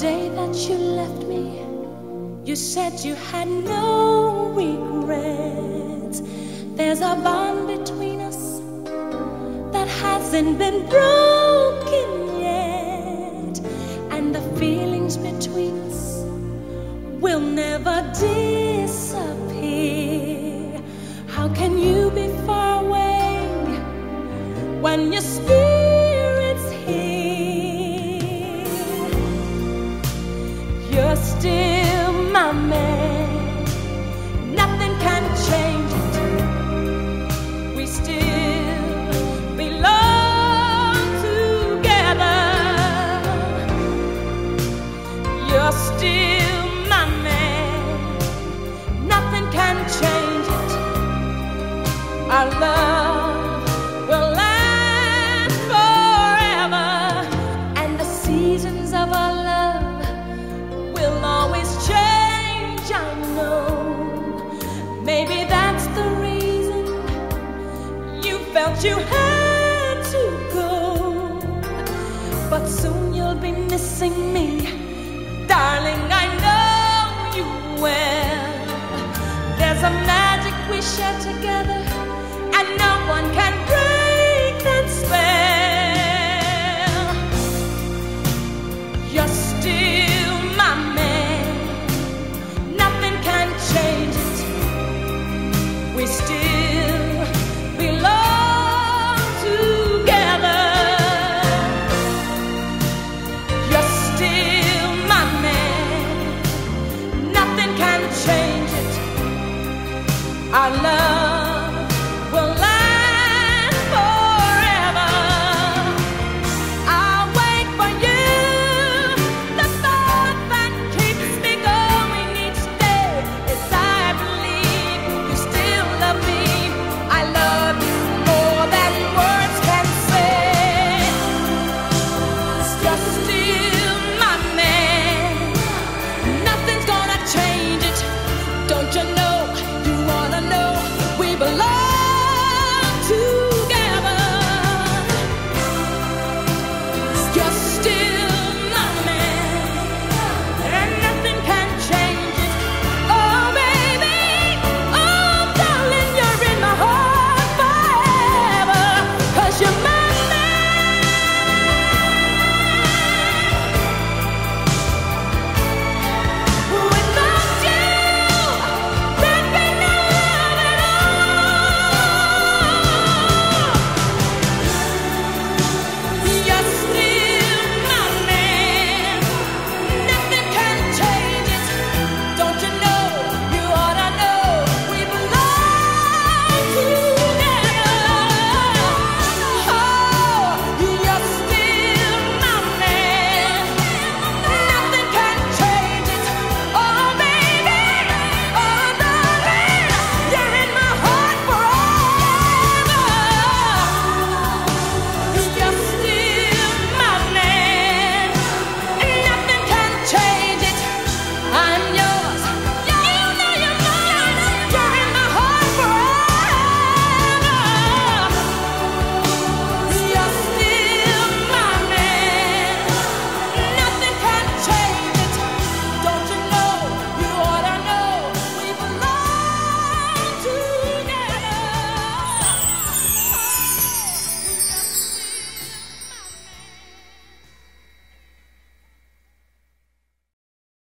day that you left me, you said you had no regrets. There's a bond between us that hasn't been broken yet, and the feelings between us will never disappear. How can you be far away when your spirit's you had to go. But soon you'll be missing me, darling. I know you will. There's a magic we share together, Our love.